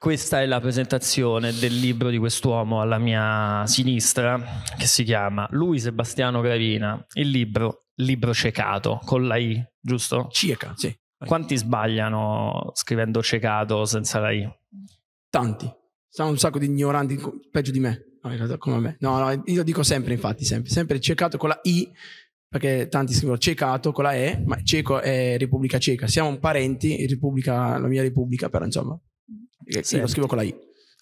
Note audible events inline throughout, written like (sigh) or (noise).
Questa è la presentazione del libro di quest'uomo alla mia sinistra, che si chiama Lui Sebastiano Gravina. Il libro, libro cecato, con la I, giusto? Cieca, sì. Quanti sbagliano scrivendo cecato senza la I? Tanti. Sono un sacco di ignoranti, peggio di me. No, come me. No, no, io dico sempre, infatti, sempre. Sempre cecato con la I, perché tanti scrivono cecato con la E, ma ceco è Repubblica Ceca. Siamo parenti, Repubblica, la mia Repubblica, però insomma sì. Lo scrivo con la I.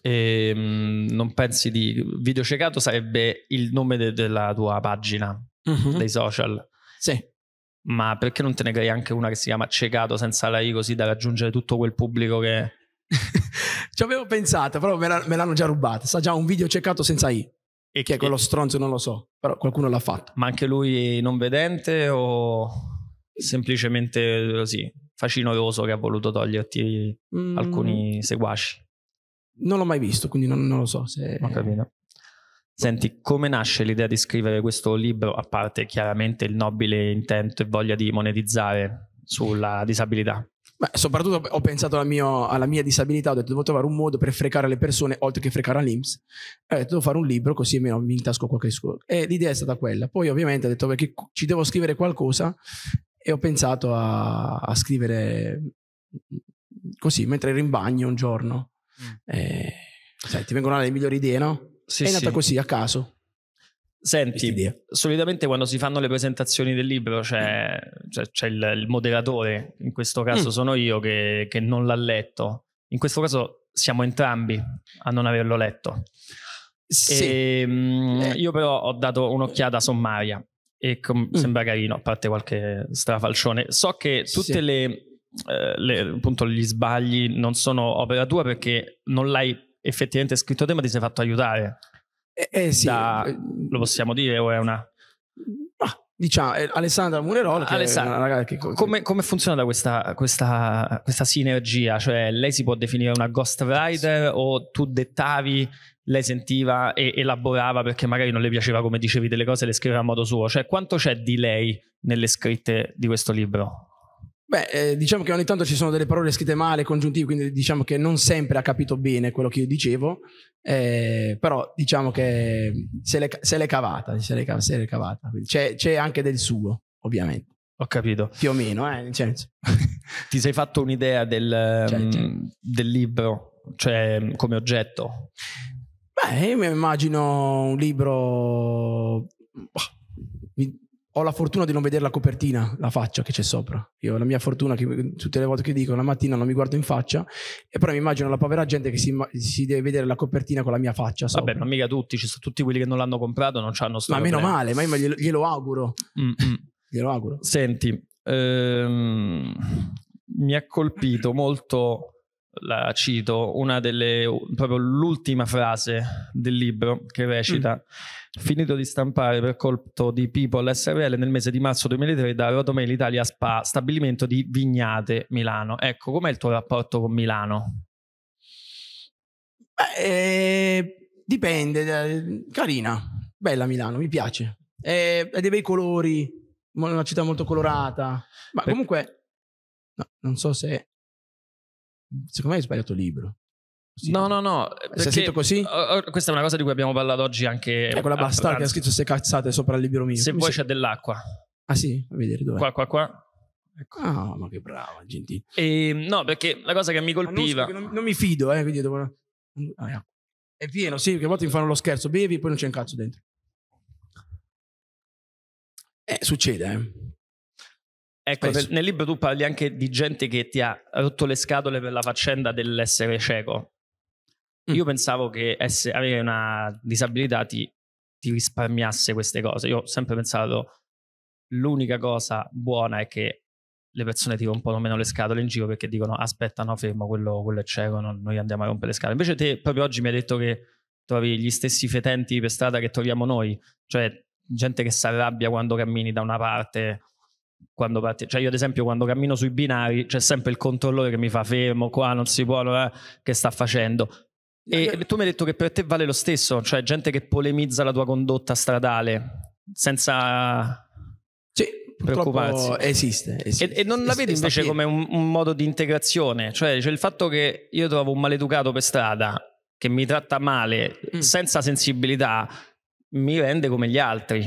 E, ehm, non pensi di video cecato sarebbe il nome de- della tua pagina uh-huh. dei social? Sì. Ma perché non te ne crei anche una che si chiama cecato senza la I così da raggiungere tutto quel pubblico che... (laughs) Ci avevo pensato, però me, la, me, l'hanno già rubata. Sa già un video cecato senza I. E che è quello stronzo non lo so, però qualcuno l'ha fatto. Ma anche lui non vedente o semplicemente così? Facinoroso che ha voluto toglierti mm. alcuni seguaci? Non l'ho mai visto, quindi non, non lo so se... Ho capito. Senti, come nasce l'idea di scrivere questo libro, a parte chiaramente il nobile intento e voglia di monetizzare sulla disabilità? Beh, soprattutto ho pensato alla, mio, alla, mia disabilità, ho detto devo trovare un modo per frecare le persone oltre che frecare l'IMS. E ho detto devo fare un libro così almeno mi intasco qualche scuola. E l'idea è stata quella. Poi ovviamente ho detto perché ci devo scrivere qualcosa e ho pensato a, a scrivere così mentre ero in bagno un giorno. Mm. E, sai, ti vengono le migliori idee, no? Sì, è nata sì. così a caso. Senti, solitamente quando si fanno le presentazioni del libro c'è, c'è, c'è il, il, moderatore, in questo caso mm. sono io che, che, non l'ha letto. In questo caso siamo entrambi a non averlo letto. Sì. E, eh. Io però ho dato un'occhiata sommaria e com- mm. sembra carino, a parte qualche strafalcione. So che tutte sì. le, eh, le, appunto, gli sbagli non sono opera tua perché non l'hai effettivamente scritto te, ma ti sei fatto aiutare. Eh, eh sì. Da, eh, lo possiamo dire o è una... Ah, diciamo, Alessandra Munerolo, Alessandra, che... come, come, funziona questa, questa, questa sinergia? Cioè lei si può definire una ghostwriter sì. o tu dettavi lei sentiva e elaborava perché magari non le piaceva come dicevi delle cose, le scriveva a modo suo. Cioè, quanto c'è di lei nelle scritte di questo libro? Beh, eh, diciamo che ogni tanto ci sono delle parole scritte male, congiuntivi, quindi diciamo che non sempre ha capito bene quello che io dicevo, eh, però diciamo che se l'è, se l'è cavata, se l'è, se l'è cavata. C'è, c'è, anche del suo, ovviamente. Ho capito. Più o meno, eh, nel senso. (laughs) Ti sei fatto un'idea del, c'è. Mm, del libro, cioè come oggetto? Beh, io mi immagino un libro. Ho la fortuna di non vedere la copertina, la faccia che c'è sopra. Io ho la mia fortuna che tutte le volte che dico la mattina non mi guardo in faccia, e però mi immagino la povera gente che si, si deve vedere la copertina con la mia faccia. Sopra. Vabbè, ma mica tutti, ci sono tutti quelli che non l'hanno comprato, non hanno sto Ma meno male, ma io glielo, glielo auguro. Mm-hmm. (laughs) glielo auguro. Senti, ehm, mi ha colpito molto la cito, una delle, proprio l'ultima frase del libro che recita mm. finito di stampare per colpo di People SRL nel mese di marzo 2003 da Rotomail Italia Spa, stabilimento di Vignate Milano. Ecco, com'è il tuo rapporto con Milano? Eh, dipende, carina, bella Milano, mi piace. Eh, ha dei bei colori, una città molto colorata, ma comunque no, non so se Secondo me hai sbagliato libro. Sì. No, no, no. Sei scritto così? Questa è una cosa di cui abbiamo parlato oggi anche. È quella bastarda che ha scritto queste cazzate sopra il libro mio. Se vuoi c'è dell'acqua. Ah sì? A vedere dove. Qua, qua, qua. Ecco. Ah, ma che brava, gentile. E, no, perché la cosa che mi colpiva. Non, non, mi fido, eh, quindi devo. Ah, è pieno, sì, che a volte mi fanno lo scherzo, bevi e poi non c'è un cazzo dentro. Eh, succede, eh. Ecco, Penso. nel libro tu parli anche di gente che ti ha rotto le scatole per la faccenda dell'essere cieco. Mm. Io pensavo che essere, avere una disabilità ti, ti, risparmiasse queste cose. Io ho sempre pensato l'unica cosa buona è che le persone ti rompono meno le scatole in giro perché dicono aspetta no fermo quello, quello è cieco non, noi andiamo a rompere le scatole invece te proprio oggi mi hai detto che trovi gli stessi fetenti per strada che troviamo noi cioè gente che si arrabbia quando cammini da una parte quando parti, cioè io ad esempio quando cammino sui binari c'è sempre il controllore che mi fa fermo qua non si può eh, che sta facendo e eh, tu mi hai detto che per te vale lo stesso cioè gente che polemizza la tua condotta stradale senza sì purtroppo esiste. esiste. E, e, non la vedi invece come un, un, modo di integrazione? Cioè, cioè, il fatto che io trovo un maleducato per strada che mi tratta male, mm. senza sensibilità, mi rende come gli altri.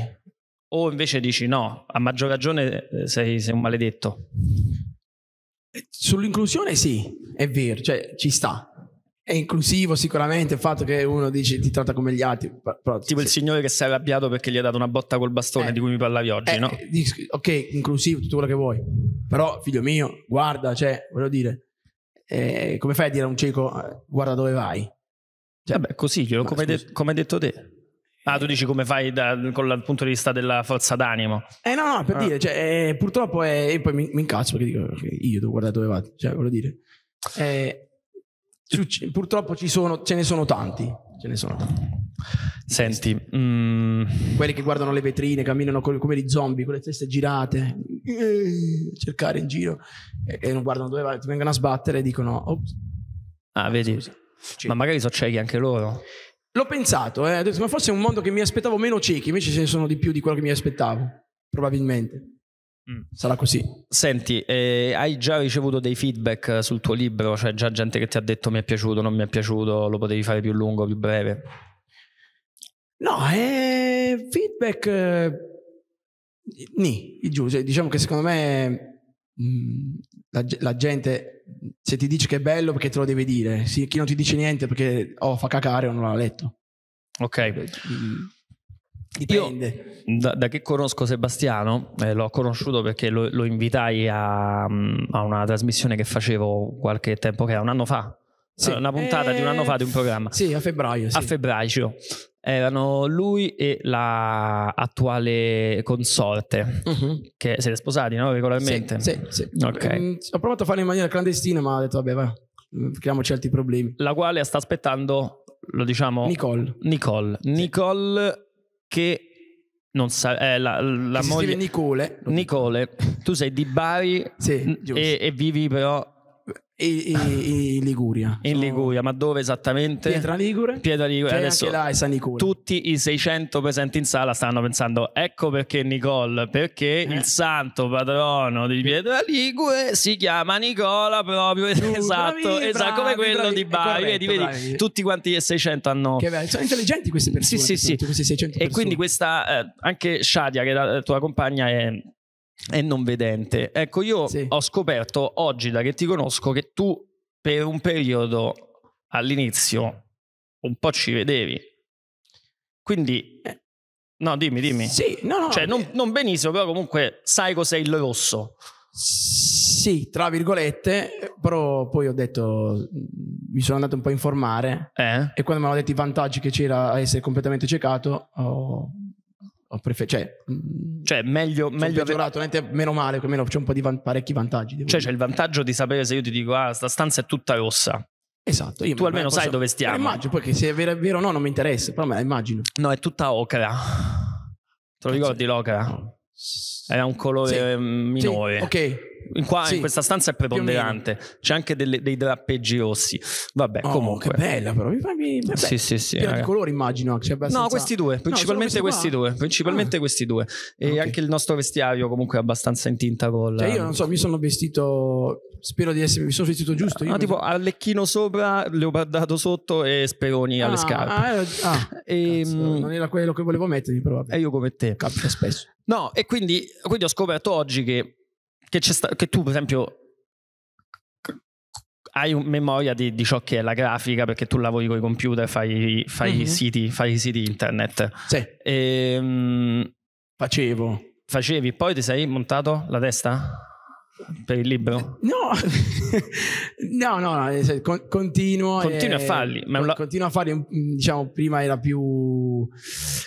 O invece dici no, a maggior ragione eh, sei, sei un maledetto. Sull'inclusione sì, è vero, cioè ci sta. È inclusivo sicuramente il fatto che uno dice ti tratta come gli altri. Però, tipo sì. il signore che si è arrabbiato perché gli ha dato una botta col bastone eh, di cui mi parlavi oggi, eh, no? Ok, inclusivo, tutto quello che vuoi. Però, figlio mio, guarda, cioè, voglio dire, eh, come fai a dire a un cieco eh, guarda dove vai? Cioè, Vabbè, così, come, de- come hai detto te. Ah, tu dici come fai da, con il punto di vista della forza d'animo? Eh no, no, per ah. dire, cioè, eh, purtroppo è, e poi mi, mi, incazzo perché dico io devo guardare dove vado, cioè voglio dire. Eh, purtroppo ci sono, ce ne sono tanti, ce ne sono tanti. Senti, mm... quelli che guardano le vetrine, camminano come dei zombie con le teste girate, eh, cercare in giro e, e, non guardano dove vai, ti vengono a sbattere e dicono, Ops. ah, vedi, ma magari sono ciechi anche loro. L'ho pensato, eh. ma forse è un mondo che mi aspettavo meno ciechi, invece ce ne sono di più di quello che mi aspettavo, probabilmente. Mm. Sarà così. Senti, eh, hai già ricevuto dei feedback sul tuo libro? Cioè già gente che ti ha detto mi è piaciuto, non mi è piaciuto, lo potevi fare più lungo, più breve? No, eh, feedback... Eh, nì, cioè, diciamo che secondo me la, la, gente se ti dice che è bello perché te lo deve dire, sì, chi non ti dice niente perché oh, fa cacare o non l'ha letto. Ok. Dipende. Io, da, da, che conosco Sebastiano, eh, l'ho conosciuto perché lo, lo invitai a, a, una trasmissione che facevo qualche tempo che era un anno fa. Sì. Una puntata eh, di un anno fa di un programma. Sì, a febbraio. Sì. A febbraio erano lui e la attuale consorte uh-huh. che siete sposati no regolarmente? Sì, sì, sì. Okay. Um, ho provato a farlo in maniera clandestina ma ho detto vabbè va creiamoci altri problemi. La quale sta aspettando lo diciamo Nicole. Nicole. Nicole che non sa, eh, la, la moglie Nicole. Nicole. Tu sei di Bari e, e vivi però in Liguria. In Liguria, ma dove esattamente? Pietra Ligure. Pietra Ligure. Adesso anche là è San Nicola. Tutti i 600 presenti in sala stanno pensando, ecco perché Nicole, perché eh. il santo patrono di Pietra Ligure si chiama Nicola proprio, tu, esatto, bravi, esatto, bravi, come quello bravi, di Bari. Vedi, vedi, tutti quanti i 600 hanno... Che bello, sono intelligenti queste persone. Sì, sì, sì. 600 persone. E quindi questa, eh, anche Shadia, che è la tua compagna, è è non vedente. Ecco, io sì. ho scoperto oggi da che ti conosco che tu per un periodo all'inizio un po' ci vedevi. Quindi, eh, no, dimmi, dimmi. Sì, no, no. Cioè, non, non benissimo, però comunque sai cos'è il rosso. Sì, tra virgolette, però poi ho detto, mi sono andato un po' a informare eh? e quando mi hanno detto i vantaggi che c'era a essere completamente ciecato, ho, ho preferito, cioè, mm, cioè meglio, meglio peggiorato, aver... meno male, almeno c'è un po' di van- parecchi vantaggi. Cioè dire. c'è il vantaggio di sapere se io ti dico, ah, sta stanza è tutta rossa. Esatto. tu almeno posso... sai dove stiamo. Immagino, poi che se è vero, è vero o no non mi interessa, però me la immagino. No, è tutta ocra. Te lo ricordi l'ocra? No. Era un colore sì. minore. Sì, ok. In, qua, sì. in, questa stanza è preponderante. C'è anche delle, dei drappeggi rossi. Vabbè, oh, comunque. Che bella, però. Mi fa, mi, vabbè, sì, sì, sì. Pieno di colori, immagino. Abbastanza... No, questi due. Principalmente no, questi, due. Principalmente ah. questi due. E okay. anche il nostro vestiario, comunque, è abbastanza in tinta con. Cioè, io non so, mi sono vestito. Spero di essere. Mi sono vestito giusto. Io no, tipo Arlecchino sopra, leopardato sotto e speroni ah, alle scarpe. Ah, ah, (laughs) e, cazzo, non era quello che volevo mettermi, però. E io come te. Capita spesso. No, e quindi, quindi ho scoperto oggi che, che, sta, che tu, per esempio, hai memoria di, di, ciò che è la grafica perché tu lavori con i computer, fai, fai, mm-hmm. siti, fai siti internet. Sì. E, um, Facevo. Facevi, poi ti sei montato la testa? Per il libro? No, (laughs) no, no, no con, continuo. Continui a farli. Ma la... Continuo a farli, diciamo, prima era più...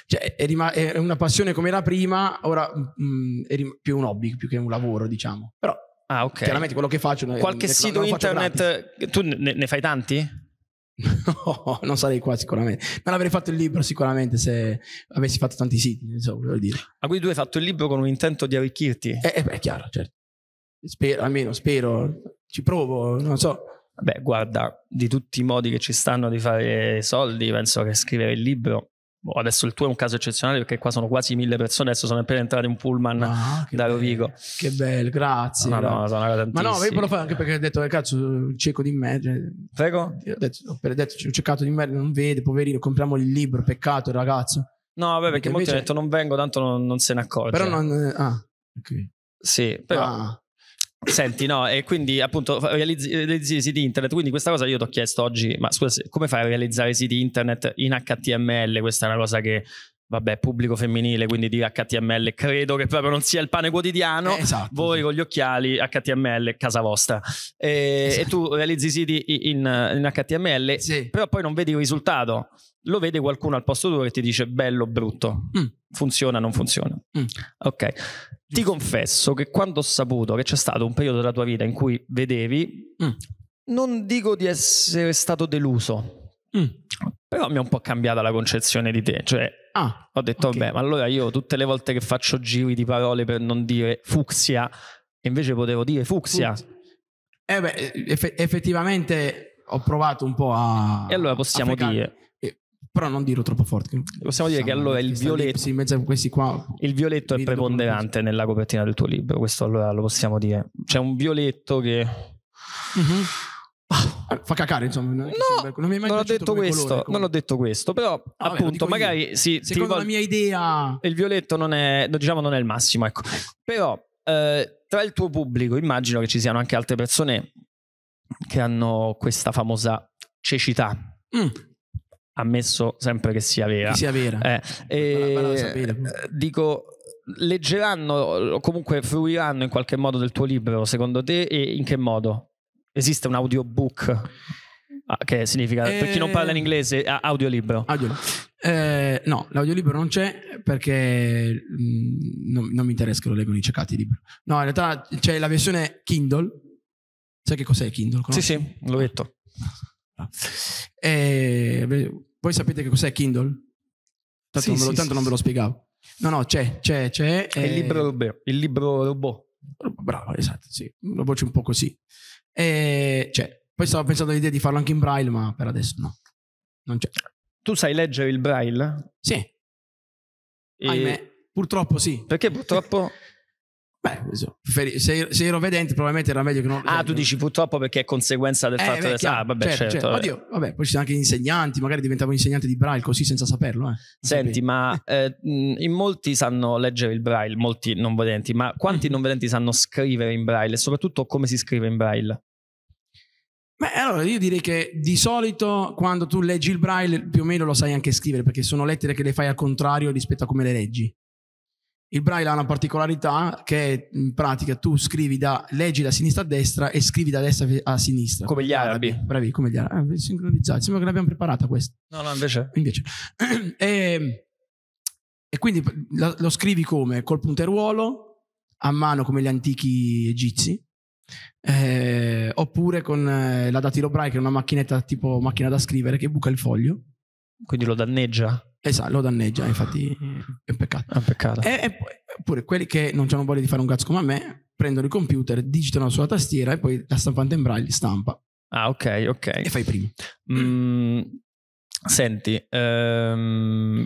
Cioè, è, rim- è una passione come era prima, ora mh, è rim- più un hobby, più che un lavoro, diciamo. Però, ah, ok. Chiaramente quello che faccio... Qualche ne, sito internet... Tu ne, ne fai tanti? (laughs) No, non sarei qua sicuramente. Ma l'avrei fatto il libro sicuramente se avessi fatto tanti siti, non so, volevo dire. Ah, quindi tu hai fatto il libro con un intento di arricchirti? Eh, eh beh, è chiaro, certo. Spero, almeno spero, ci provo, non so. Beh, guarda, di tutti i modi che ci stanno di fare soldi, penso che scrivere il libro boh, adesso il tuo è un caso eccezionale perché qua sono quasi mille persone, adesso sono appena entrati in un pullman Ah, da bello. Rovigo. Che bello, grazie. No, no, grazie. sono Ma no, io lo fare anche perché ho detto, cazzo, cieco di me. cioè, Prego? ho detto, ho detto, un ciecato di me, non vede, poverino, compriamogli il libro, peccato il ragazzo. No, vabbè, perché Invece- molti hanno detto non vengo, tanto non, non se ne accorge. Però non... Ah, ok. Sì, però... Ah, Senti, no, e quindi appunto realizzi, realizzi siti internet. Quindi questa cosa io ti ho chiesto oggi, ma scusa, come fai a realizzare siti internet in HTML? Questa è una cosa che, vabbè, pubblico femminile, quindi di HTML credo che proprio non sia il pane quotidiano. eh, esatto. Voi con gli occhiali HTML, casa vostra. E, Esatto. e tu realizzi siti in, in HTML, Sì. però poi non vedi il risultato. Lo vede qualcuno al posto tuo che ti dice bello o brutto. Mm. Funziona o non funziona. Mm. Ok. Ti confesso che quando ho saputo che c'è stato un periodo della tua vita in cui vedevi, Mm. non dico di essere stato deluso, Mm. però mi ha un po' cambiata la concezione di te. Cioè, Ah, ho detto, Ok. vabbè, ma allora io tutte le volte che faccio giri di parole per non dire fucsia, invece potevo dire fucsia. Eh beh, eff- effettivamente ho provato un po' a... E allora possiamo dire, Eh, Però non dirlo troppo forte. possiamo dire che allora il violetto, sì, in mezzo a questi qua. il violetto è preponderante nella copertina del tuo libro, questo allora lo possiamo dire. C'è un violetto che... Mhm. Ah, fa cacare, insomma. Non, No, non mi è mai non ho detto questo, colore, non ho detto questo, però vabbè, lo appunto io. magari sì, Secondo la rivol- mia idea... il violetto non è, diciamo, non è il massimo, ecco. Però eh, tra il tuo pubblico immagino che ci siano anche altre persone che hanno questa famosa cecità, Mm, ammesso sempre che sia vera. che sia vera. Eh, e, Bella sapere. eh, dico, leggeranno o comunque fruiranno in qualche modo del tuo libro, secondo te, e in che modo? Esiste un audiobook? Ah, Che significa, per chi non parla in Eh, inglese, audiolibro. Audio. Eh, no, l'audiolibro non c'è perché mm, non, non mi interessa che lo leggono i ceccati i libri. No, in realtà c'è la versione Kindle. Sai che cos'è Kindle? Sì, Conosci? sì, l'ho detto. Eh, voi sapete che cos'è Kindle? Tanto, Sì, non, ve lo, sì, tanto sì, non ve lo spiegavo. No, no, c'è, c'è, c'è. È il eh, libro robot. Il libro robot. Bravo, esatto, sì. Una voce un po' così. Eh, c'è. Poi stavo pensando all'idea di farlo anche in braille, ma per adesso no. Non c'è. Tu sai leggere il braille? Sì, E- ahimè. Purtroppo sì. Perché purtroppo... Beh, se, se ero vedente probabilmente era meglio che non... Ah, tu dici purtroppo perché è conseguenza del Eh, fatto che... Ah, vabbè, certo, certo. certo. Oddio, vabbè, poi ci sono anche gli insegnanti, magari diventavo insegnante di braille così senza saperlo. Eh. Senti, ma (laughs) eh, in molti sanno leggere il braille, molti non vedenti, ma quanti non vedenti sanno scrivere in braille e soprattutto come si scrive in braille? Beh, allora io direi che di solito quando tu leggi il braille più o meno lo sai anche scrivere perché sono lettere che le fai al contrario rispetto a come le leggi. Il braille ha una particolarità che in pratica tu scrivi da leggi da sinistra a destra e scrivi da destra a sinistra. Come gli arabi. Bravi, come gli arabi. Ah, sincronizzati. Sembra che l'abbiamo preparata questa. No, no, invece... Invece. (clears throat) e, e quindi lo, lo scrivi come? Col punteruolo, a mano come gli antichi egizi, eh, oppure con eh, la datilobrai che è una macchinetta tipo macchina da scrivere che buca il foglio. Quindi lo danneggia? Esatto, lo danneggia, infatti è un peccato. È un peccato. E, e poi- oppure quelli che non hanno voglia di fare un cazzo come me, prendono il computer, digitano sulla tastiera e poi la stampante in braille stampa Ah, ok, ok. e fai prima. Mm, senti, ehm,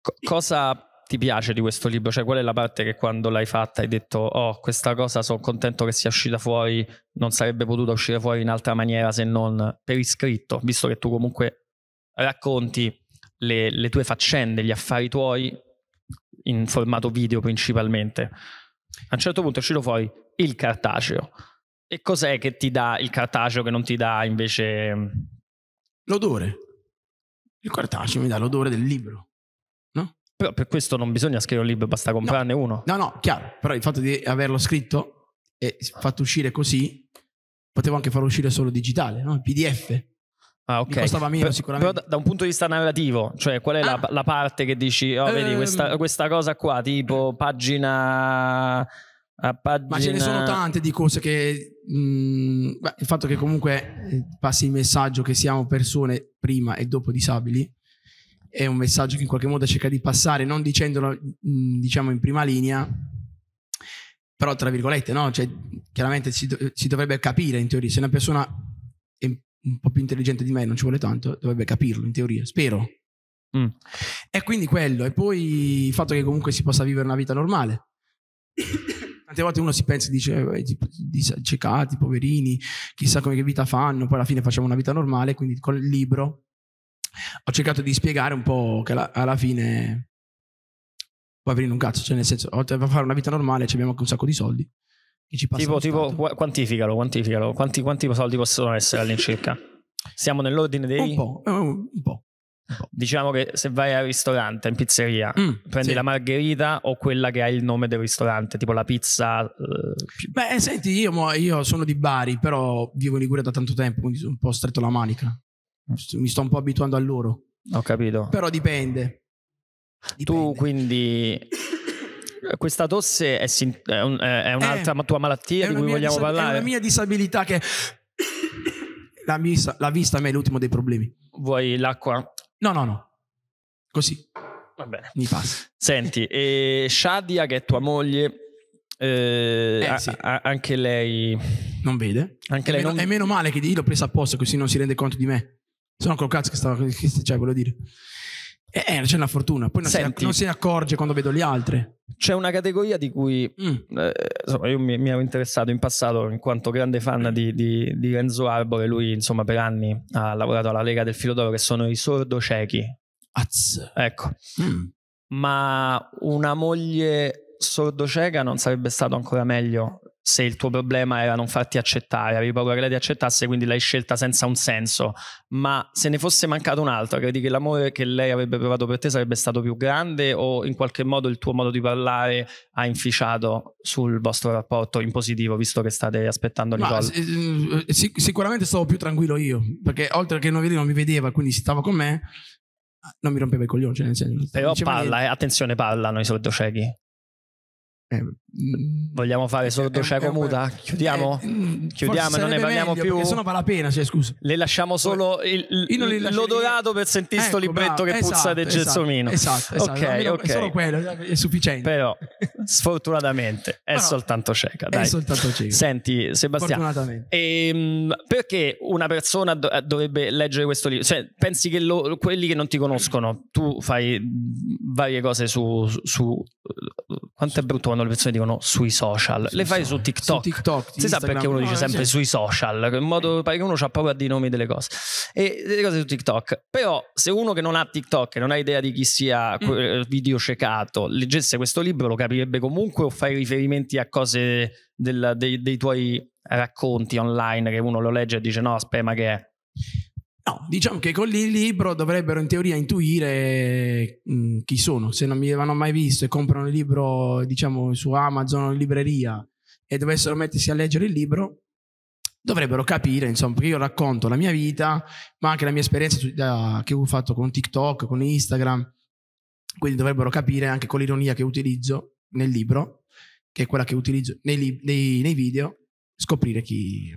co- cosa ti piace di questo libro? Cioè, qual è la parte che quando l'hai fatta hai detto, oh, questa cosa sono contento che sia uscita fuori, non sarebbe potuta uscire fuori in altra maniera se non per iscritto, visto che tu comunque racconti le, le tue faccende, gli affari tuoi in formato video principalmente. A un certo punto è uscito fuori il cartaceo. E cos'è che ti dà il cartaceo che non ti dà invece... L'odore. Il cartaceo mi dà l'odore del libro. Però per questo non bisogna scrivere un libro, basta comprarne uno. No, no, chiaro, però il fatto di averlo scritto e fatto uscire così, potevo anche farlo uscire solo digitale, no? Il PDF. Ah, ok. Mi costava meno sicuramente. Però da, un punto di vista narrativo, cioè qual è la, Ah. la parte che dici, oh, vedi Ehm. questa, questa cosa qua, tipo pagina... A pagina... Ma ce ne sono tante di cose che... mh, beh, il fatto che comunque eh, passi il messaggio che siamo persone prima e dopo disabili è un messaggio che in qualche modo cerca di passare, non dicendolo mh, diciamo in prima linea, però tra virgolette, no? Cioè, chiaramente si, do- si dovrebbe capire in teoria. Se una persona un po' più intelligente di me, non ci vuole tanto, dovrebbe capirlo in teoria, spero. Mm. E quindi quello. E poi il fatto che comunque si possa vivere una vita normale. Tante volte uno si pensa e dice, eh, di cecati, poverini, chissà come che vita fanno, poi alla fine facciamo una vita normale, quindi con il libro ho cercato di spiegare un po' che alla, alla fine poverini un cazzo, cioè nel senso, oltre a fare una vita normale abbiamo anche un sacco di soldi. Tipo, tipo quantificalo, quantificalo, quanti, quanti soldi possono essere all'incirca? Siamo nell'ordine dei... Un po', un po'. Diciamo che se vai al ristorante, in pizzeria, mm, prendi sì. la margherita o quella che ha il nome del ristorante, tipo la pizza. Uh, Beh, eh, senti, io, io, sono di Bari, però vivo in Liguria da tanto tempo, quindi sono un po' stretto la manica. Mi sto un po' abituando a loro. Ho capito. Però dipende. dipende. Tu quindi questa tosse è, sin- è, un, è un'altra eh, tua malattia di cui vogliamo disab- parlare? È una mia disabilità che (coughs) la, vista, la vista a me è l'ultimo dei problemi. Vuoi l'acqua? No, no, no. Così. Va bene. Mi passa. Senti, e Shadia, che è tua moglie, eh, eh, sì. a, anche lei non vede. Anche è, lei meno, non... è meno male che io l'ho presa apposta così non si rende conto di me. Se no, col cazzo che stava. Che, cioè, volevo dire. Eh, eh, c'è una fortuna. Poi non, Senti, si, non si accorge quando vedo gli altri. C'è una categoria di cui mm. eh, insomma, io mi, mi, ero interessato in passato in quanto grande fan di, di, di Renzo Arbore. Lui, insomma, per anni ha lavorato alla Lega del Filodoro, che sono i sordo ciechi. Az. Ecco. Mm. Ma una moglie sordo cieca non sarebbe stato ancora meglio se il tuo problema era non farti accettare, avevi paura che lei ti accettasse, quindi l'hai scelta senza un senso. Ma se ne fosse mancato un altro, credi che l'amore che lei avrebbe provato per te sarebbe stato più grande o in qualche modo il tuo modo di parlare ha inficiato sul vostro rapporto in positivo, visto che state aspettando Nicole? Ma, sic- sicuramente stavo più tranquillo io, perché oltre che non, non mi vedeva, quindi stava con me, non mi rompeva i coglioni. Cioè nel senso, Però parla, eh, attenzione, parlano i sottociechi. Eh, Vogliamo fare solo cieco muta? Chiudiamo? Eh, Chiudiamo e non ne parliamo più. Perché sennò fa la pena, cioè, scusa. Le lasciamo solo il, il, l'odorato per sentire ecco, sto libretto bravo, che esatto, puzza del esatto, gelsomino. Esatto, esatto. Okay, no, okay. Solo quello è sufficiente. Però, (laughs) sfortunatamente, è Però, soltanto cieca. Dai. È soltanto cieca. Senti, Sebastiano, ehm, perché una persona dovrebbe leggere questo libro? Cioè, pensi che lo, quelli che non ti conoscono, tu fai varie cose su, su quanto è brutto quando le persone dicono sui social. Sui le fai social. su TikTok. Su TikTok si sa perché uno dice no, sempre sì. sui social, in modo pare che uno ha paura dei nomi delle cose. E delle cose su TikTok. Però se uno che non ha TikTok e non ha idea di chi sia mm. Eh, video cecato, leggesse questo libro lo capirebbe comunque o fai riferimenti a cose del, dei, dei tuoi racconti online che uno lo legge e dice no aspetta ma che è? No, diciamo che con il libro dovrebbero in teoria intuire mh, mm, chi sono. Se non mi avevano mai visto e comprano il libro, diciamo, su Amazon o in libreria e dovessero mettersi a leggere il libro, dovrebbero capire, insomma, perché io racconto la mia vita, ma anche la mia esperienza da, che ho fatto con TikTok, con Instagram. Quindi dovrebbero capire anche con l'ironia che utilizzo nel libro, che è quella che utilizzo nei, nei, nei video, scoprire chi,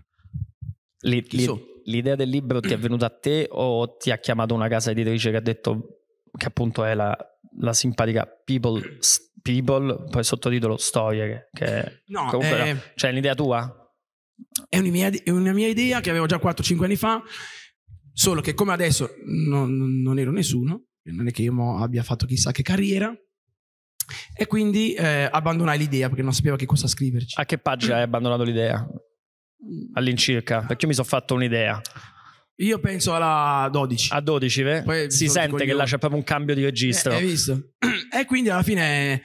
li, chi li, so l'idea del libro ti è (clears throat) venuta a te o ti ha chiamato una casa editrice che ha detto che appunto è la, la simpatica People, People, poi sottotitolo Storie, che no, comunque è, era, cioè è un'idea tua? È una, mia, è una mia idea che avevo già 4-5 anni fa, solo che come adesso non, non ero nessuno, non è che io abbia fatto chissà che carriera, e quindi eh, abbandonai l'idea perché non sapevo che cosa scriverci. A che pagina hai abbandonato l'idea? All'incirca? Perché io mi sono fatto un'idea. Io penso alla 12. A 12, ve? Poi si sente che là c'è proprio un cambio di registro. Eh, hai visto? (clears throat) e quindi alla fine...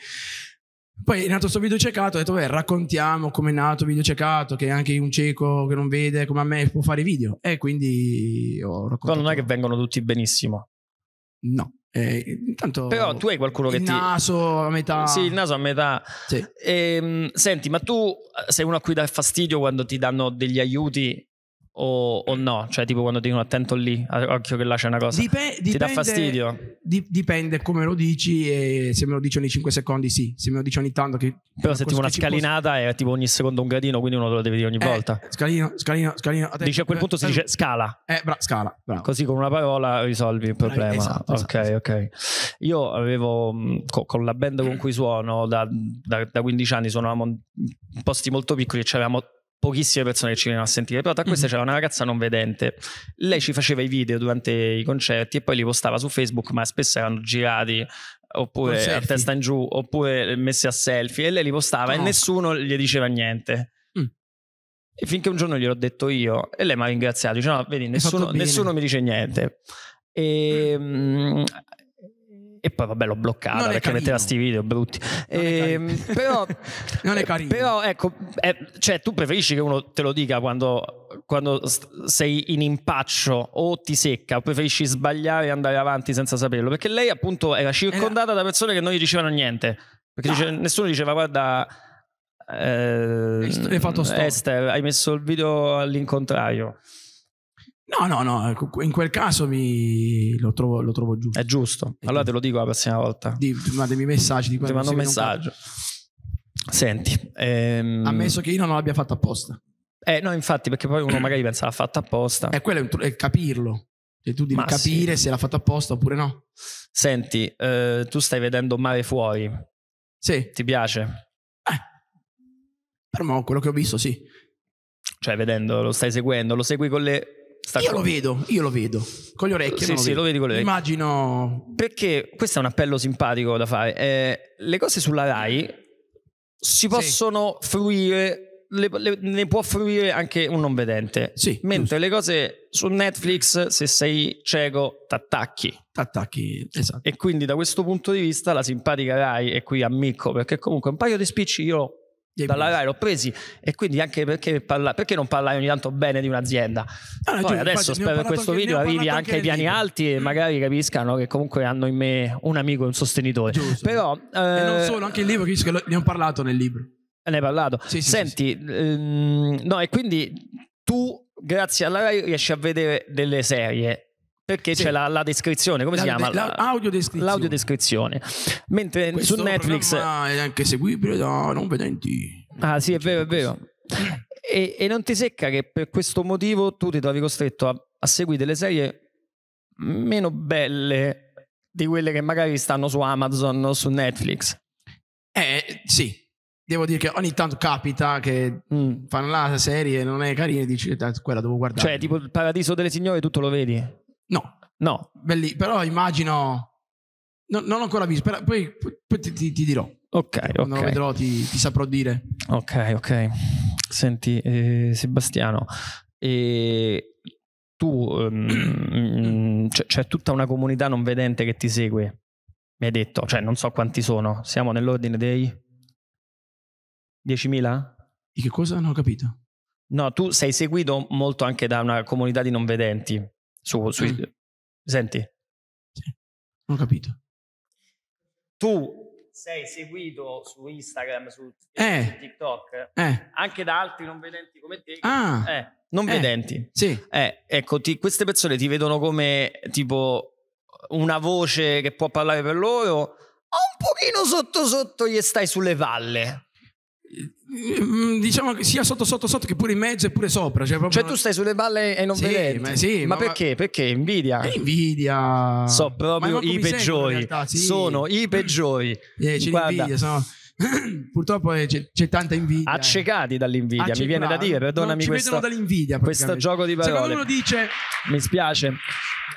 Poi è nato questo video ciecato, ho detto, beh, raccontiamo come è nato video ciecato, che anche un cieco che non vede come a me può fare video. E quindi ho raccontato. Però non è che vengono tutti benissimo. No. Eh, intanto Però tu hai qualcuno che il ti... Il naso a metà. Sì, il naso a metà. Sì. E, ehm, senti, ma tu sei uno a cui dà fastidio quando ti danno degli aiuti o, o, no? Cioè, tipo quando dicono attento lì, occhio che là c'è una cosa. Dip- Ti dà fastidio? Di- dipende come lo dici e se me lo dici ogni 5 secondi sì, se me lo dici ogni tanto che... Però se tipo una scalinata posso... è tipo ogni secondo un gradino, quindi uno te lo deve dire ogni eh, volta. Scalino, scalino, scalino. Dice a quel punto si dice scala. Eh, bra- scala, bravo. Così con una parola risolvi il problema. Esatto, ok, esatto. ok. Io avevo, co- con la band con cui suono da, da, da 15 anni, suonavamo in posti molto piccoli e avevamo pochissime persone che ci venivano a sentire, però tra queste Mhm. c'era una ragazza non vedente. Lei ci faceva i video durante i concerti e poi li postava su Facebook, ma spesso erano girati oppure a testa in giù oppure messi a selfie e lei li postava e No. nessuno gli diceva niente. Mm. E finché un giorno gliel'ho detto io e lei mi ha ringraziato, dice no, vedi, nessuno, fatto bene." nessuno mi dice niente. E, mm, e poi vabbè l'ho bloccata è perché carino. metteva sti video brutti. Non è Ehm, però, (laughs) Non è carino. però ecco, eh, cioè tu preferisci che uno te lo dica quando, quando sei in impaccio o ti secca, o preferisci sbagliare e andare avanti senza saperlo? Perché lei appunto era circondata da persone che non gli dicevano niente. Perché No. dice- nessuno diceva guarda... eh, storia." Esther, hai messo il video all'incontrario. No, no, no, ecco, in quel caso mi... lo, trovo, lo trovo giusto. È giusto. È Allora te lo dico la prossima volta. Di, mandami messaggi di Ti mando un se non messaggio. Senti, ehm, Ammesso che io non l'abbia fatto apposta. eh, no, infatti, perché poi uno magari pensa l'ha fatta apposta. E quello è, è capirlo. Cioè, tu devi Ma capire sì. se l'ha fatto apposta oppure no. Senti, eh, tu stai vedendo mare fuori, Sì. ti piace? Eh. Per me, quello che ho visto, sì. Cioè, vedendo, lo stai seguendo, lo segui con le. Sta Io con- lo vedo, io lo vedo. Con le orecchie Sì, lo sì, vedo. lo vedi con le orecchie. Immagino... Perché questo è un appello simpatico da fare. Eh, le cose sulla Rai si possono fruire, le- le- ne può fruire anche un non vedente. Sì, Mentre le cose su Netflix, se sei cieco, t'attacchi. attacchi. Esatto. E quindi da questo punto di vista la simpatica Rai, e qui ammicco perché comunque un paio di spicci io Dalla. Rai l'ho presi e quindi anche perché, parla- perché non parlare ogni tanto bene di un'azienda. Ah, Poi giusto, adesso infatti, spero che questo anche- video arrivi parlato anche ai piani libro. alti e magari capiscano che comunque hanno in me un amico e un sostenitore. Giusto. Però E non eh, solo, anche il libro, che ne ho parlato nel libro. ne hai parlato. Sì, sì, Senti, ehm, no, e quindi tu, grazie alla Rai, riesci a vedere delle serie. Perché Sì. c'è la, la descrizione, come si La- chiama? la- audiodescrizione. L'audiodescrizione. Mentre Questo su Netflix. programma è anche seguibile da non vedenti. Ah, sì, è vero, è vero. E, e non ti secca che per questo motivo tu ti trovi costretto a, a seguire delle serie meno belle di quelle che magari stanno su Amazon o su Netflix. Eh, sì. Devo dire che ogni tanto capita che Mm. fanno la serie non è carina e dici "Dai, quella devo guardare. Cioè, tipo il Paradiso delle Signore, tu te lo vedi? No, No. belli, però immagino... no- non l'ho ancora visto, però poi, poi ti, ti- ti dirò. Ok, Quando lo vedrò ti, ti saprò dire. Ok, ok. Senti, eh, Sebastiano, e tu ehm, (clears throat) c'è, c'è tutta una comunità non vedente che ti segue. Mi hai detto, cioè non so quanti sono. Siamo nell'ordine dei 10.000? Di che cosa non ho capito? No, tu sei seguito molto anche da una comunità di non vedenti. Su, sui- Mm. Senti, Non ho capito. tu sei seguito su Instagram, su Eh. TikTok, Eh, anche da altri non vedenti come te. Ah. Eh, non Eh. vedenti. sì. Eh, ecco, ti- queste persone ti vedono come tipo una voce che può parlare per loro o un pochino sotto sotto gli stai sulle valle. Mm, Diciamo che sia sotto sotto sotto che pure in mezzo e pure sopra. Cioè, Cioè tu stai sulle valle e non Sì, vedenti. ma sì, ma ma- perché? Perché? Invidia? Invidia. So proprio i peggiori. realtà, sì. Sono i (clears throat) peggiori. Eh, c'è Guarda, sono- (clears throat) Purtroppo eh, c'è, c'è tanta invidia. eh. accecati dall'invidia, Acce- mi viene da dire, perdonami questo, vedono dall'invidia. questo gioco di Secondo parole. uno dice Mi spiace.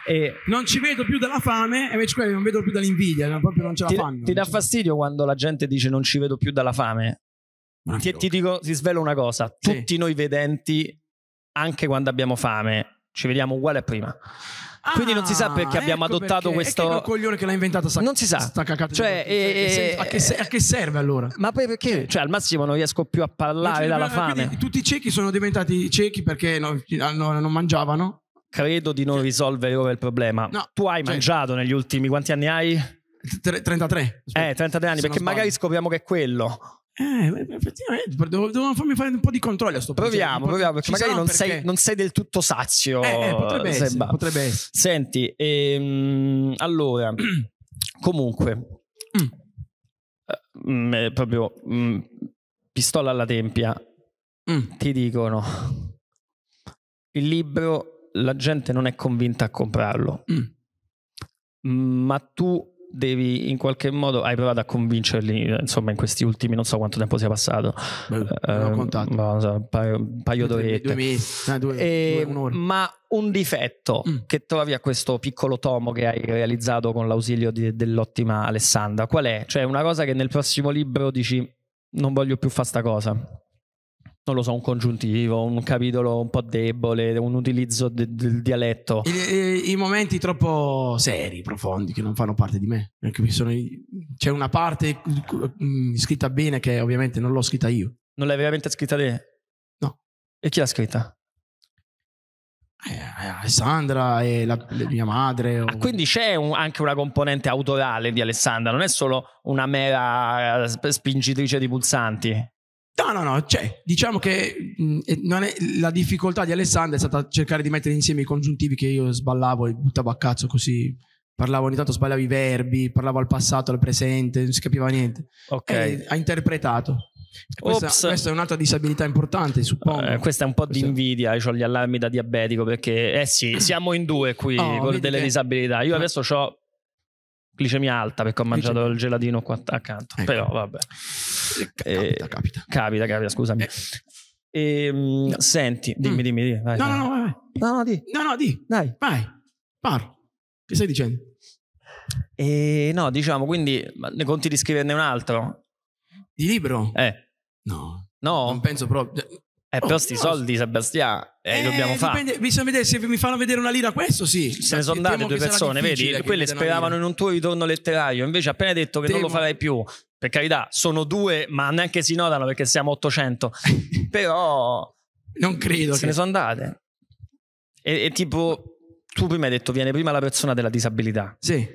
E non ci vedo più dalla fame, e invece quelli non vedono più dall'invidia, proprio non ce la ti, fanno. ti dà fastidio quando la gente dice non ci vedo più dalla fame? Ti, ti dico, ti svelo una cosa: Sì. tutti noi vedenti, anche quando abbiamo fame, ci vediamo uguale a prima. Quindi non si sa perché abbiamo ecco adottato perché. questo- È coglione che l'ha inventato sta, Non si sa. sta cacata Cioè. Cioè, che eh, senso- a, che se- a che serve allora? Ma poi perché? Cioè, al massimo non riesco più a parlare dalla quindi fame. Tutti i ciechi sono diventati ciechi perché non, non mangiavano. Credo di non risolvere ora il problema. No, tu hai cioè- mangiato negli ultimi quanti anni hai? Tre- 33. Eh, 33 anni, perché magari scopriamo che è quello. Eh, effettivamente, devono farmi fare un po' di controlli a sto punto. Proviamo, po'- proviamo, perché magari non sei, perché. non sei del tutto sazio. Eh, eh, potrebbe essere, potrebbe essere. Senti, ehm, allora, (clears throat) comunque, Mm. eh, mm, proprio mm, pistola alla tempia, Mm. ti dicono, il libro la gente non è convinta a comprarlo, Mm. ma tu devi in qualche modo hai provato a convincerli insomma in questi ultimi non so quanto tempo sia passato Beh, non ho contato. so, un paio, un paio mesi, eh, ma un difetto Mm. che trovi a questo piccolo tomo che hai realizzato con l'ausilio di- dell'ottima Alessandra qual è? cioè una cosa che nel prossimo libro dici non voglio più fare sta cosa non lo so, un congiuntivo, un capitolo un po' debole, un utilizzo de- del dialetto. I, i- momenti troppo seri, profondi, che non fanno parte di me. Sono c'è una parte mm, scritta bene che ovviamente non l'ho scritta io. Non l'hai veramente scritta te? No. E chi l'ha scritta? Eh, Alessandra e la, mia madre. o- Ah, quindi c'è un- anche una componente autorale di Alessandra, non è solo una mera eh, sp- spingitrice di pulsanti. No, no, no, c'è. Diciamo che mh, non è- la difficoltà di Alessandra è stata cercare di mettere insieme i congiuntivi che io sballavo e buttavo a cazzo così. Parlavo ogni tanto, sbagliavo i verbi, parlavo al passato, al presente, non si capiva niente. Ok. E ha interpretato. Questa, questa è un'altra disabilità importante, suppongo. Eh, questa è un po' di Questa- invidia, ho gli allarmi da diabetico perché, eh sì, siamo in due qui Oh, con delle che- disabilità. Io Eh. adesso ho glicemia alta perché ho mangiato Glicemia. il gelatino qua accanto. Ecco. Però vabbè, Eh, eh, capita, capita. capita, capita, scusami. Eh. Ehm, Senti, dimmi, Mm. dimmi, dimmi. Vai, No, vai. no, no, vai, no, no, di, No, no, di, dai. vai, parlo. Che stai dicendo? E no, diciamo, quindi ne conti di scriverne un altro? Di libro? Eh, No, no? non penso proprio. Eh, però sti no. soldi, Sebastian, eh, dobbiamo fare. Bisogna vedere se mi fanno vedere una lira questo, sì. Se ne sono andate due persone, vedi? Quelle speravano in un tuo ritorno letterario, invece appena hai detto che non lo Temo. farai più, per carità, sono due, ma neanche si notano perché siamo 800, (laughs) però Non credo se che... ne sono andate. E, e tipo, tu prima hai detto viene prima la persona della disabilità. Sì.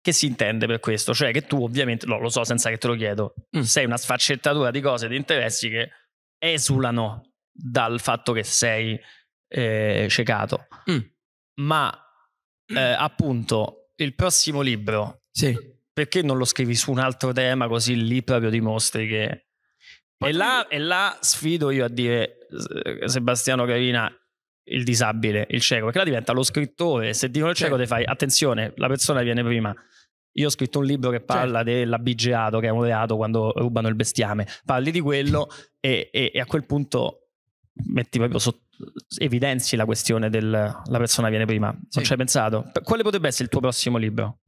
Che si intende per questo? Cioè che tu ovviamente, no, lo so senza che te lo chiedo, Mm. sei una sfaccettatura di cose, di interessi che esulano dal fatto che sei eh, ciecato. Mm. Ma eh, appunto il prossimo libro, Sì. perché non lo scrivi su un altro tema così lì proprio dimostri che... E là, e là sfido io a dire eh, Sebastiano Carina il disabile, il cieco, perché là diventa lo scrittore. Se dicono il cieco, Certo. ti fai attenzione, la persona viene prima. Io ho scritto un libro che parla Certo. dell'abigeato, che è un reato quando rubano il bestiame. Parli di quello e, e- e a quel punto metti proprio sotto, evidenzi la questione della persona viene prima. Non Sì. ci hai pensato? Quale potrebbe essere il tuo prossimo libro?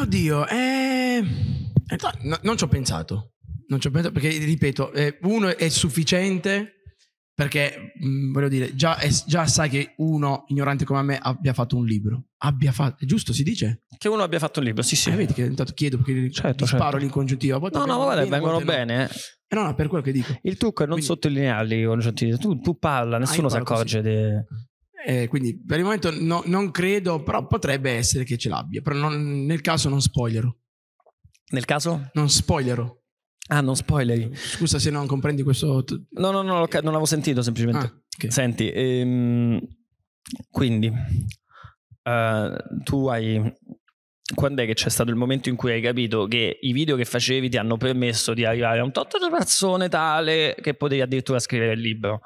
Oddio, eh... no, no, non ci ho pensato. Non ci ho pensato perché, ripeto, eh, uno è sufficiente perché, mh, voglio dire, già, è- già sai che uno ignorante come me abbia fatto un libro. Abbia fatto... È giusto, si dice? Che uno abbia fatto un libro, sì, sì. Eh, vedi che intanto chiedo perché Certo, ti sparo certo. l'incongiuntiva. No, no, ma vengono guarda, vengono a volte no. bene. eh. Eh, no, no, per quello che dico. Il trucco è non Quindi- sottolinearli i congiuntivi. Tu, tu parla, nessuno io si accorge. de- Eh, quindi per il momento no- non credo, però potrebbe essere che ce l'abbia. Però non- nel caso non spoilerò. Nel caso? Non spoilerò. Ah, non spoileri. Scusa se non comprendi questo... No, no, no, non avevo sentito semplicemente. Ah, ok. Senti, ehm, quindi eh, tu hai. Quando è che c'è stato il momento in cui hai capito che i video che facevi ti hanno permesso di arrivare a un tot di persone tale che potevi addirittura scrivere il libro?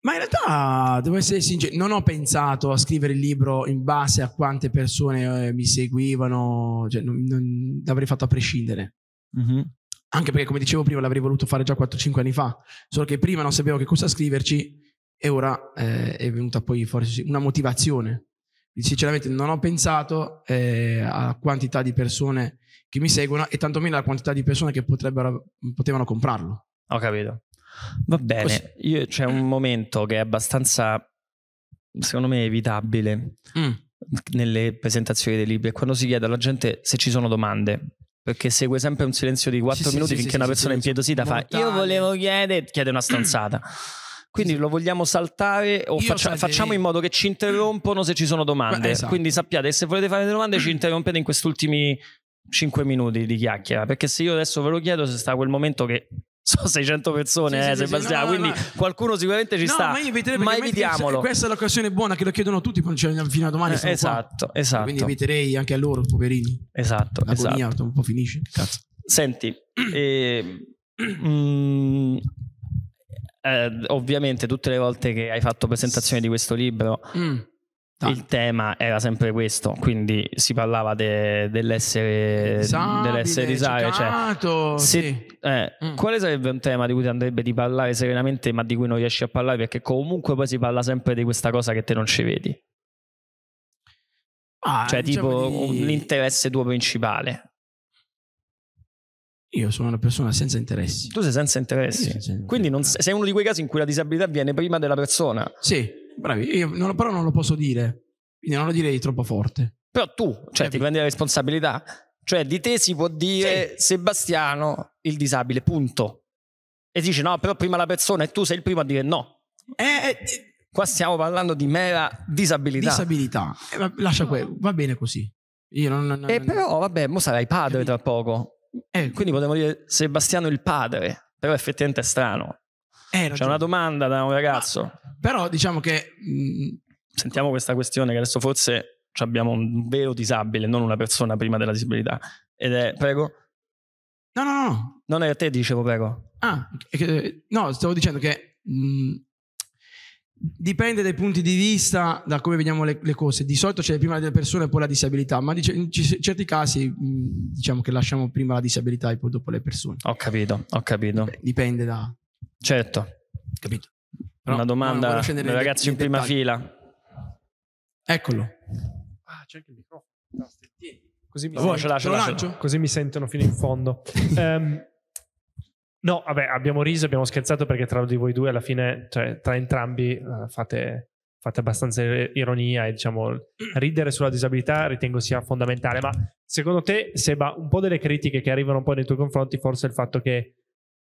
Ma in realtà, devo essere sincero, non ho pensato a scrivere il libro in base a quante persone eh, mi seguivano, cioè non, non- l'avrei fatto a prescindere. Anche perché, come dicevo prima, l'avrei voluto fare già 4-5 anni fa, solo che prima non sapevo che cosa scriverci e ora eh, è venuta poi forse una motivazione. Sinceramente non ho pensato eh, a quantità di persone che mi seguono e tantomeno alla quantità di persone che potrebbero, potevano comprarlo. Ho capito. Va bene, Così. Io- c'è un momento che è abbastanza, secondo me, evitabile nelle presentazioni dei libri, è quando si chiede alla gente se ci sono domande. Perché segue sempre un silenzio di 4 Sì, minuti sì, finché sì, una persona impietosita fa Io mortale." volevo chiedere, chiede una stronzata. Quindi lo vogliamo saltare o faccia- facciamo in modo che ci interrompono se ci sono domande. Esatto. Quindi sappiate, se volete fare delle domande ci interrompete in questi ultimi 5 minuti di chiacchiera. Perché se io adesso ve lo chiedo, se sta quel momento che sono 600 persone, Sì, eh, sì, sì, Sebastiano, no, no, quindi no. qualcuno sicuramente ci no, sta. ma ma evitiamolo. Questa è l'occasione buona che lo chiedono tutti cioè, fino a domani. Eh, sono qua. esatto, esatto. Quindi eviterei anche a loro, poverini. Esatto, L'agonia esatto. un po' finisce. Cazzo. Senti, (clears throat) eh, (clears throat) mm, eh, ovviamente tutte le volte che hai fatto presentazione di questo libro Mm. Il tema era sempre questo, quindi si parlava de, dell'essere disabile, dell'essere disabile cioè, se, sì. eh, mm. quale sarebbe un tema di cui ti andrebbe di parlare serenamente ma di cui non riesci a parlare perché comunque poi si parla sempre di questa cosa che te non ci vedi? Ah, cioè diciamo tipo di... l'interesse tuo principale. Io sono una persona senza interessi. Tu sei senza interessi. Senza quindi non, sei uno di quei casi in cui la disabilità viene prima della persona? Sì bravi, io non, però non lo posso dire, quindi non lo direi troppo forte. Però tu, cioè, ti prendi la responsabilità. Cioè, di te si può dire sì. Sebastiano il disabile, punto. E dici no, però prima la persona e tu sei il primo a dire no. Eh, eh, Qua stiamo parlando di mera disabilità. Disabilità. Eh, lascia que- va bene così. Io non, non, eh, però, vabbè, mo sarai padre tra poco. Eh, Quindi potremmo dire Sebastiano il padre. Però effettivamente è strano. Eh, C'è una domanda da un ragazzo. Ma, però diciamo che... Mm, Sentiamo questa questione che adesso forse abbiamo un vero disabile, non una persona prima della disabilità. Ed è, prego? No, no, no. Non è a te, dicevo, prego. Ah, no, stavo dicendo che mh, mm, dipende dai punti di vista, da come vediamo le, le, cose. Di solito c'è prima la persona e poi la disabilità, ma dice, in certi casi mh, mm, diciamo che lasciamo prima la disabilità e poi dopo le persone. Ho capito, ho capito. Dipende da... Certo. Capito? Però Una domanda ai ragazzi in prima dettagli. fila. Eccolo. Ah, c'è anche il microfono. Così mi, oh, sentono, lascio, così mi sentono fino in fondo. um, (laughs) no, vabbè, abbiamo riso, abbiamo scherzato perché tra di voi due alla fine, cioè tra entrambi uh, fate, fate abbastanza ironia e diciamo ridere sulla disabilità ritengo sia fondamentale. Ma secondo te, Seba, un po' delle critiche che arrivano poi nei tuoi confronti, forse il fatto che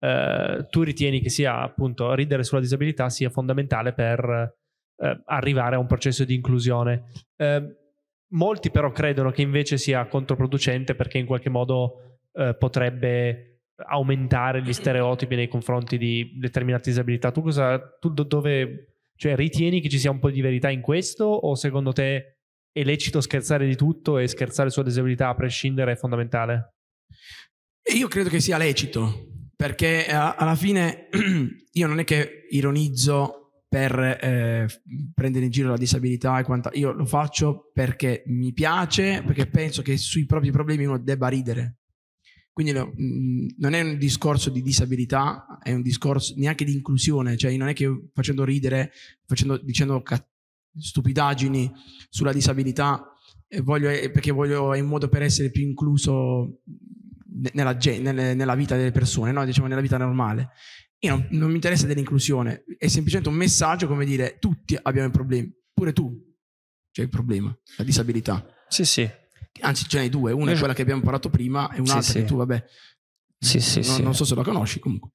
eh, tu ritieni che sia appunto ridere sulla disabilità sia fondamentale per eh, arrivare a un processo di inclusione. Eh, molti però credono che invece sia controproducente perché in qualche modo eh, potrebbe aumentare gli stereotipi nei confronti di determinate disabilità. Tu cosa tu dove cioè ritieni che ci sia un po' di verità in questo o secondo te è lecito scherzare di tutto e scherzare sulla disabilità a prescindere è fondamentale? Io credo che sia lecito, perché eh, alla fine (clears throat) io non è che ironizzo per eh, prendere in giro la disabilità e quanto io lo faccio perché mi piace, perché penso che sui propri problemi uno debba ridere. Quindi no, mm, non è un discorso di disabilità, è un discorso neanche di inclusione, cioè non è che facendo ridere, facendo, dicendo stupidaggini sulla disabilità, voglio, perché voglio, è un modo per essere più incluso nella, nella, nella vita delle persone, no? diciamo nella vita normale. Io non, non, mi interessa dell'inclusione, è semplicemente un messaggio come dire tutti abbiamo i problemi, pure tu c'è il problema, la disabilità. Sì, sì. Anzi, ce n'hai due, una è quella che abbiamo parlato prima e un'altra sì, sì. che tu, vabbè, sì, sì, non, sì. non so se la conosci comunque.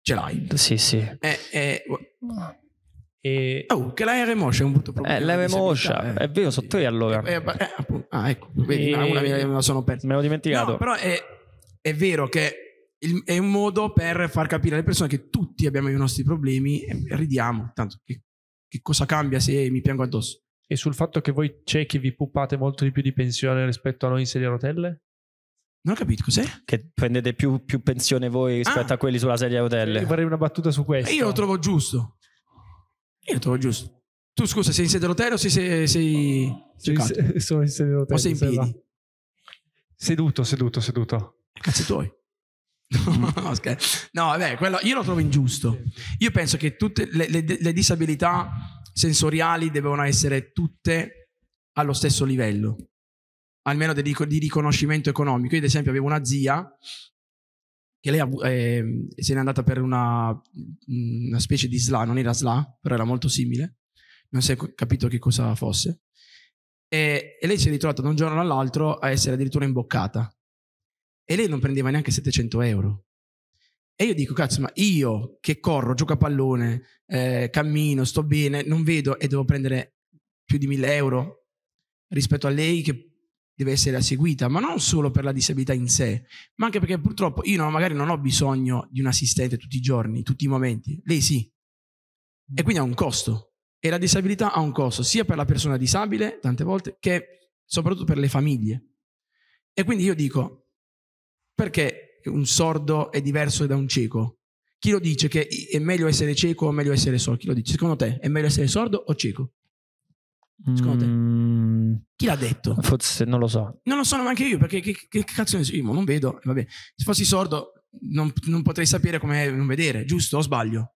Ce l'hai. Sì, sì. Eh, eh, e... Oh, che la R Moscia è un brutto problema. Eh, la R Moscia, eh. è vero, sono tre allora. Eh, eh, ah, ecco, vedi, e... una me la sono persa. Me l'ho dimenticato. No, però è, è vero che il, è un modo per far capire alle persone che tutti abbiamo i nostri problemi e ridiamo. Tanto che, che cosa cambia se mi piango addosso? E sul fatto che voi ciechi vi puppate molto di più di pensione rispetto a noi in sedia a rotelle? Non ho capito cos'è? Che prendete più, più pensione voi rispetto ah. a quelli sulla sedia a rotelle. Io farei una battuta su questo. Io lo trovo giusto. Io lo trovo giusto. Tu scusa, sei in sedia a rotelle o sei, sei, sei, sei (laughs) sono in sedia a rotelle. O sei in piedi? Seduto, seduto, seduto. Cazzi tuoi. (laughs) (laughs) no, no, vabbè, quello, io lo trovo ingiusto. Io penso che tutte le, le, le disabilità sensoriali devono essere tutte allo stesso livello, almeno di, di riconoscimento economico. Io, ad esempio, avevo una zia che lei eh, se n'è andata per una, una, specie di SLA, non era SLA, però era molto simile, non si è capito che cosa fosse. E, e lei si è ritrovata da un giorno all'altro a essere addirittura imboccata. E lei non prendeva neanche 700 euro. E io dico, cazzo, ma io che corro, gioco a pallone, eh, cammino, sto bene, non vedo e devo prendere più di 1000 euro rispetto a lei che deve essere seguita, ma non solo per la disabilità in sé, ma anche perché purtroppo io magari non ho bisogno di un assistente tutti i giorni, tutti i momenti, lei sì. E quindi ha un costo. E la disabilità ha un costo sia per la persona disabile, tante volte, che soprattutto per le famiglie. E quindi io dico, perché un sordo è diverso da un cieco? Chi lo dice che è meglio essere cieco o meglio essere sordo? Chi lo dice? Secondo te è meglio essere sordo o cieco? Secondo Mm, te? Chi l'ha detto? forse non lo so. Non lo so neanche io, perché che, che- cazzo ne so? Io non vedo, e vabbè. Se fossi sordo non, non potrei sapere come non vedere, giusto o sbaglio?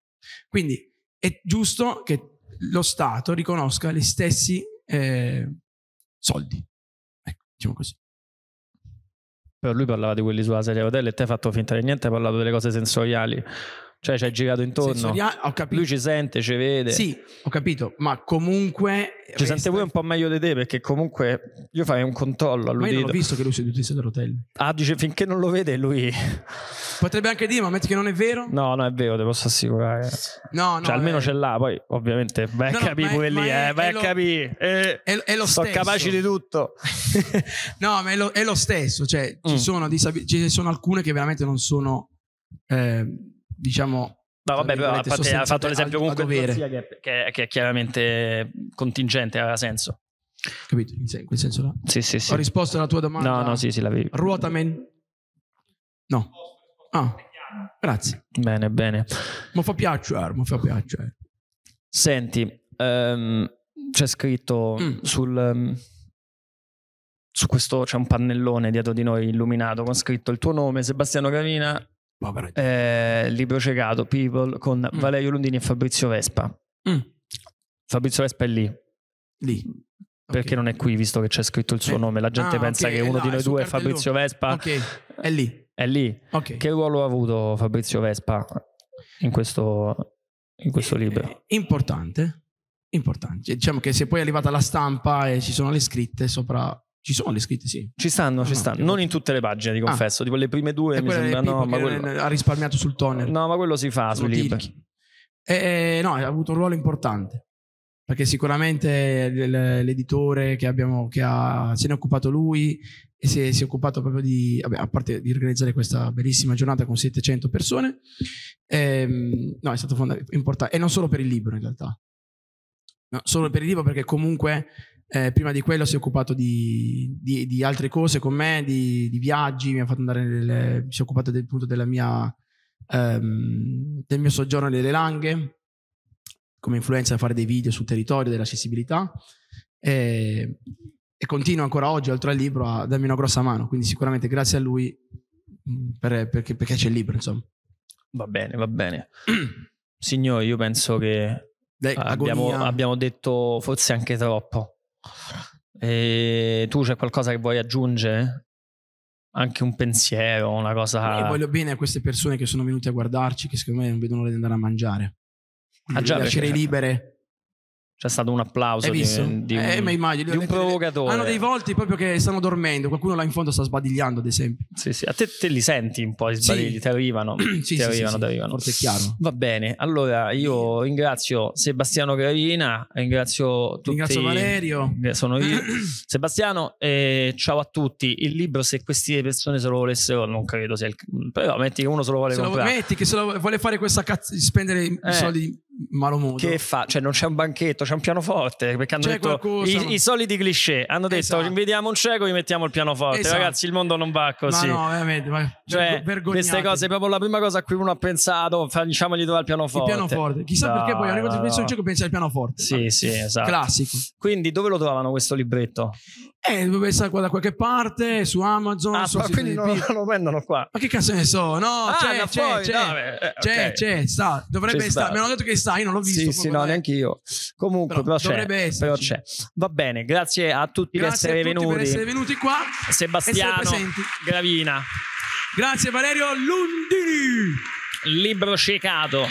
Quindi è giusto che lo Stato riconosca gli stessi eh, soldi. Ecco, diciamo così. Però lui parlava di quelli sulla serie hotel e te hai fatto finta di niente, hai parlato delle cose sensoriali. Cioè ci hai girato intorno. Sensoria- ho capito. Lui ci sente, ci vede. Sì, ho capito, ma comunque... Ci sente pure un po' meglio di te perché comunque io farei un controllo Ma io non all'udito. ho visto che lui si è seduto in sedia a rotelle. Ah, dice finché non lo vede lui. Potrebbe anche dire, ma metti che non è vero? No, no, è vero, te posso assicurare. No, no. cioè, almeno è, ce l'ha, poi ovviamente vai No, a capire pure lì, eh, vai a lo- capire. Eh, è, è lo sono stesso. capaci di tutto. (laughs) No, ma è lo, è lo stesso. Cioè, ci, Mm. sono disabi- ci sono alcune che veramente non sono, eh, diciamo... No, vabbè, però a parte, ha fatto l'esempio comunque che, che- che è chiaramente contingente, aveva senso. Capito? In quel senso là. Sì, sì, sì. Ho risposto alla tua domanda. No, no, sì, sì, l'avevi. Ruotamen? No. Ah, grazie. Bene, bene. Mi fa piacere, mi fa piacere. Senti, ehm, c'è scritto Mm. sul... ehm, su questo c'è un pannellone dietro di noi illuminato con scritto il tuo nome, Sebastiano Gravina. Eh, libro ciecato, People, con Mm. Valerio Lundini e Fabrizio Vespa. Mm, Fabrizio Vespa è lì, lì. perché Ok. non è qui visto che c'è scritto il suo Eh, nome. La gente ah, pensa ok, che uno là, di noi due è. Fabrizio Vespa. Ok, è lì. È lì. Che ruolo ha avuto Fabrizio Vespa in questo, in questo libro? Eh, Importante. Importante. Cioè, Diciamo che se poi è arrivata la stampa e ci sono le scritte sopra... Ci sono le scritte, sì. Ci stanno, ci no, stanno. che- Non in tutte le pagine, ti Ah. confesso. Tipo le prime due E mi sembra. No ma, quello, ha risparmiato sul toner. no, ma quello si fa sui libri. tirchi. Eh, no, ha avuto un ruolo importante. Perché sicuramente l'editore che abbiamo, che ha, se ne è occupato lui e si è, si è occupato proprio di, vabbè, a parte di organizzare questa bellissima giornata con 700 persone, ehm, no, è stato importante. E non solo per il libro in realtà. No, solo per il libro perché comunque eh, prima di quello si è occupato di, di- di altre cose con me, di, di viaggi, mi ha fatto andare nelle, si è occupato del punto della mia, ehm, del mio soggiorno nelle Langhe, come influenza a fare dei video sul territorio dell'accessibilità e, e continua ancora oggi, oltre al libro, a darmi una grossa mano, quindi sicuramente grazie a lui mh, per- perché, perché c'è il libro, insomma. Va bene, va bene. (clears throat) Signori, io penso che Dai, abbiamo, agonia. abbiamo detto forse anche troppo. E tu c'è qualcosa che vuoi aggiungere? Anche un pensiero, una cosa. Io voglio bene a queste persone che sono venute a guardarci, che secondo me non vedono l'ora di andare a mangiare. Ah, già, lascerei libere. C'è stato un applauso di, di un, Eh, ma immagini, di un provocatore. Hanno dei volti proprio che stanno dormendo. Qualcuno là in fondo sta sbadigliando, ad esempio. Sì, sì. A te, te li senti un po' i Sì. sbadigli, ti arrivano. (clears throat) sì, ti sì, arrivano, sì, ti arrivano. Forse è chiaro. Va bene, allora io ringrazio Sebastiano Gravina, ringrazio tutti. Ringrazio Valerio. Eh, Sono io, (clears throat) Sebastiano, e ciao a tutti. Il libro, se queste persone se lo volessero, non credo sia il. Però metti che uno se lo vuole Se lo comprare. metti che se lo vuole fare questa cazzo di spendere i Eh. soldi in malo modo. Che fa? Cioè, non c'è un banchetto, c'è un pianoforte. Perché hanno C'è detto qualcosa, ma- i, i soliti cliché. Hanno detto: Esatto. invitiamo un cieco, gli mettiamo il pianoforte. Esatto. Ragazzi, il mondo non va così. Ma no, veramente. ma- Cioè, vergo- queste cose, proprio la prima cosa a cui uno ha pensato, facciamogli trovare il Il pianoforte. pianoforte. Chissà perché poi che no, penso a un no. gioco pensa al pianoforte. Sì, sì, esatto. Classico. Quindi dove lo trovano questo libretto? Eh, dovrebbe essere qua da qualche parte, su Amazon. Ah, sito quindi di non Pippo. (laughs) lo prendono qua. Ma che cazzo ne so? No, Ah, c'è, c'è, fuori, c'è. no, beh, eh, C'è, ok. c'è, sta. Dovrebbe Ci stare. sta. Mi hanno detto che sta, io non l'ho visto. Sì, sì, no, neanche io. Comunque, Però però, c'è. dovrebbe Però esserci. c'è. Va bene, grazie a tutti Grazie per essere tutti venuti. per essere venuti qua. Sebastiano. Gravina, Grazie Valerio Lundini. libro ciecato.